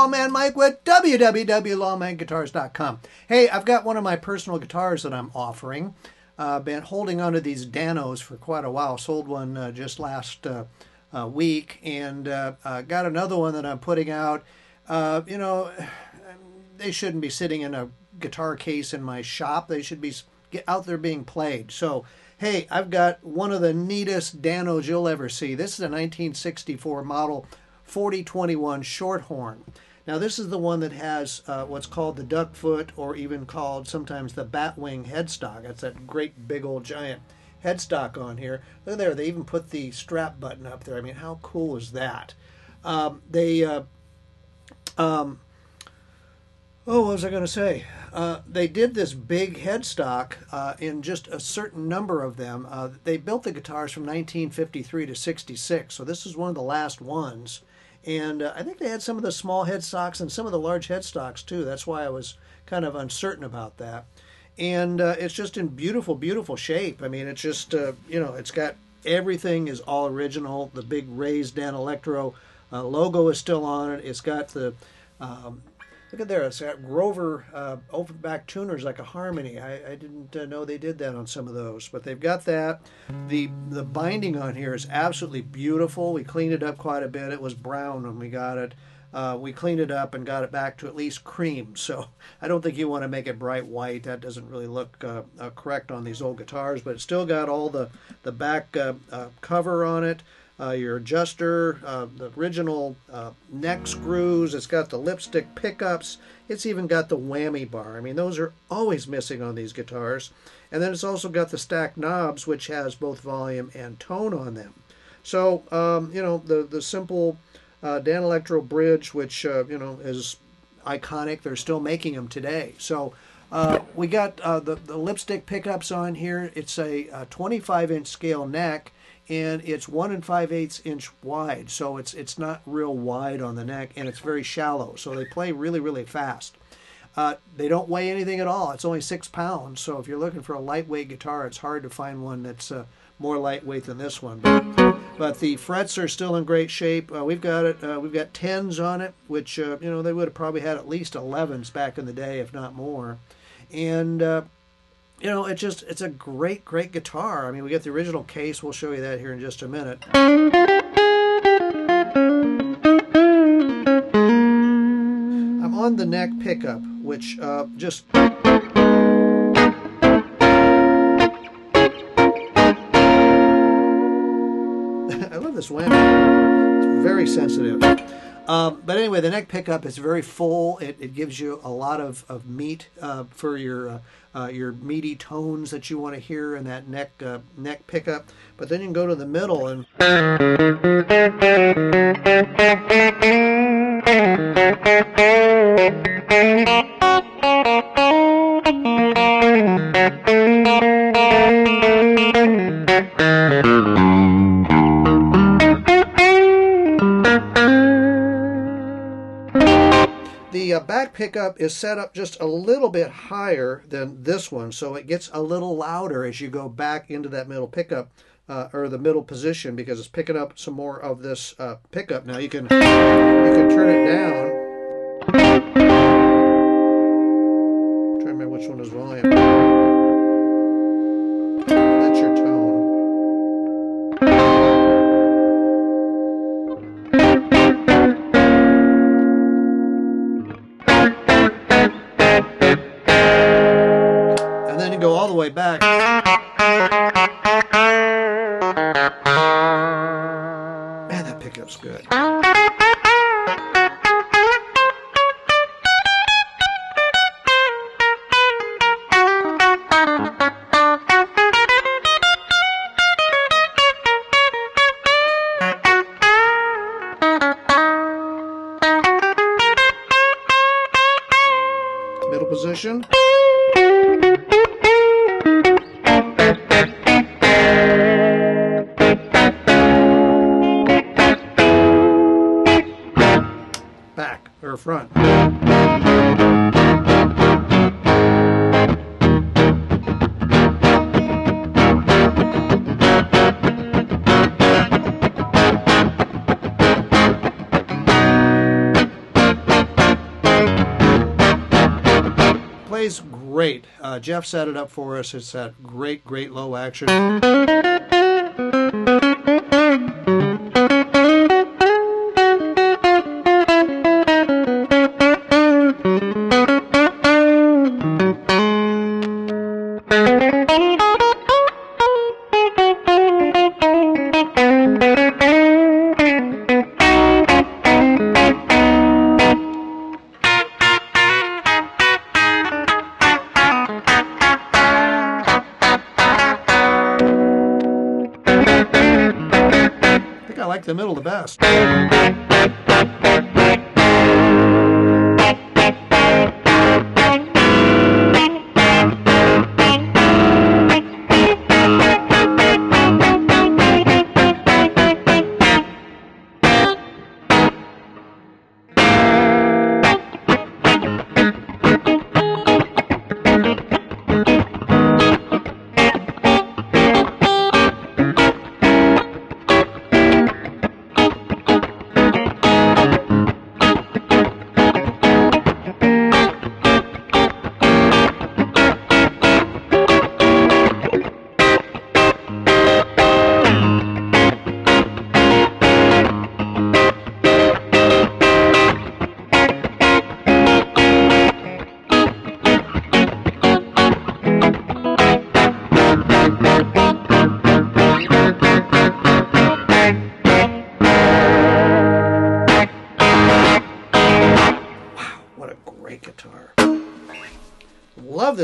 Lawman Mike with www.lawmanguitars.com. Hey, I've got one of my personal guitars that I'm offering. I've uh, been holding onto these Danos for quite a while. Sold one uh, just last uh, uh week and uh, uh, got another one that I'm putting out. you know, they shouldn't be sitting in a guitar case in my shop. They should be out there being played. So, hey, I've got one of the neatest Danos you'll ever see. This is a 1964 model 4021 Shorthorn. Now this is the one that has uh, what's called the duck foot or even called sometimes the batwing headstock. That's that great big old giant headstock on here. Look there, they even put the strap button up there. I mean, how cool is that? Um, they, uh, um, oh, what was I going to say? Uh, they did this big headstock uh, in just a certain number of them. Uh, they built the guitars from 1953 to 66, so this is one of the last ones. And uh, I think they had some of the small headstocks and some of the large headstocks too. That's why I was kind of uncertain about that. And uh, it's just in beautiful, beautiful shape. I mean, it's just, you know, it's got everything is all original. The big raised Danelectro uh, logo is still on it. It's got the um, Look at there, it's got Grover uh, open back tuners like a Harmony. I, I didn't uh, know they did that on some of those, but they've got that. The the binding on here is absolutely beautiful. We cleaned it up quite a bit. It was brown when we got it. Uh, we cleaned it up and got it back to at least cream. So I don't think you want to make it bright white. That doesn't really look uh, uh, correct on these old guitars, but it's still got all the, the back uh, uh, cover on it uh, your adjuster, uh, the original uh, neck screws. It's got the lipstick pickups. It's even got the whammy bar. I mean, those are always missing on these guitars. And then it's also got the stack knobs, which has both volume and tone on them. So, um, you know, the, the simple uh, Danelectro bridge, which, uh, you know, is iconic. They're still making them today. So, uh, we got uh, the, the lipstick pickups on here. It's a, a 25 inch scale neck and it's one and five eighths inch wide, so it's it's not real wide on the neck, and it's very shallow. So they play really really fast. Uh, they don't weigh anything at all. It's only six pounds. So if you're looking for a lightweight guitar, it's hard to find one that's uh, more lightweight than this one. But, but, the frets are still in great shape. Uh, we've got it. Uh, we've got tens on it, which uh, you know they would have probably had at least 11s back in the day, if not more. And uh, you know, it just it's a great, great guitar. I mean, we get the original case. We'll show you that here in just a minute. I'm on the neck pickup, which uh, just I love this whammy. It's very sensitive. Um, but anyway, the neck pickup is very full. It, it gives you a lot of, of meat uh, for your uh, uh, your meaty tones that you want to hear in that neck uh, neck pickup. But then you can go to the middle and back pickup is set up just a little bit higher than this one, so it gets a little louder as you go back into that middle pickup. Uh, or the middle position because it's picking up some more of this uh, pickup. Now you can you can turn it down. Trying to remember which one is volume. Pickup's good. Middle position. front. Plays great. Uh, Jeff set it up for us. It's that great, great low action. Like the middle the best.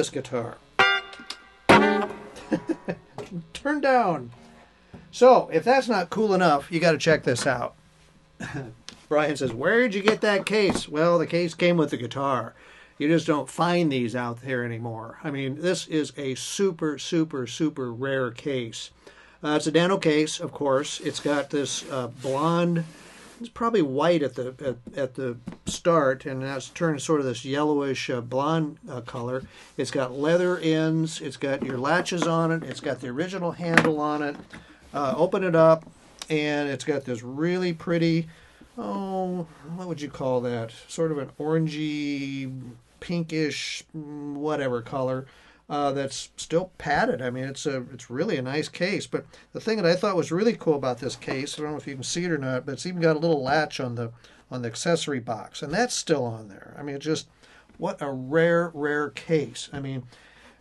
This guitar. Turn down. So, if that's not cool enough, you got to check this out. Brian says, Where'd you get that case? Well, the case came with the guitar. You just don't find these out there anymore. I mean, this is a super, super, super rare case. Uh, it's a Dano case, of course. It's got this uh, blonde it's probably white at the at, at the start, and that's turned sort of this yellowish uh, blonde uh, color. It's got leather ends. It's got your latches on it. It's got the original handle on it. Uh, open it up, and it's got this really pretty. Oh, what would you call that? Sort of an orangey, pinkish, mm, whatever color uh, that's still padded. I mean, it's a it's really a nice case. But the thing that I thought was really cool about this case, I don't know if you can see it or not, but it's even got a little latch on the on the accessory box, and that's still on there. I mean, just what a rare rare case. I mean.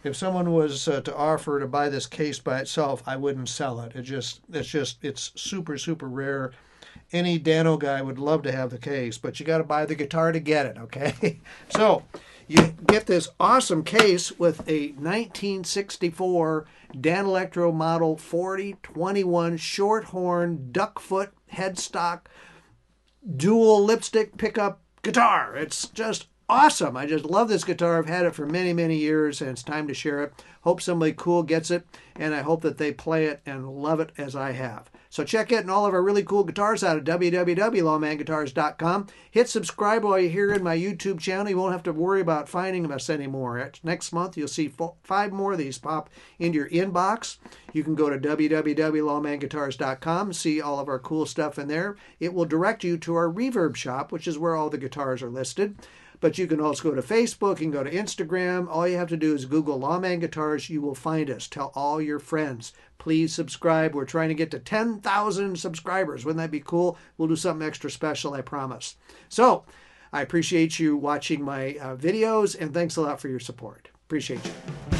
If someone was uh, to offer to buy this case by itself, I wouldn't sell it. It just, it's just, it's super, super rare. Any Dano guy would love to have the case, but you got to buy the guitar to get it. Okay, so you get this awesome case with a 1964 Danelectro Model 4021 short horn duckfoot headstock dual lipstick pickup guitar. It's just awesome. I just love this guitar. I've had it for many, many years, and it's time to share it. Hope somebody cool gets it, and I hope that they play it and love it as I have. So check it and all of our really cool guitars out at www.lawmanguitars.com. Hit subscribe while you're here in my YouTube channel. You won't have to worry about finding us anymore. Next month, you'll see five more of these pop into your inbox. You can go to www.lawmanguitars.com, see all of our cool stuff in there. It will direct you to our reverb shop, which is where all the guitars are listed. But you can also go to Facebook, and go to Instagram. All you have to do is Google Lawman Guitars. You will find us. Tell all your friends. Please subscribe. We're trying to get to 10,000 subscribers. Wouldn't that be cool? We'll do something extra special, I promise. So, I appreciate you watching my uh, videos and thanks a lot for your support. Appreciate you.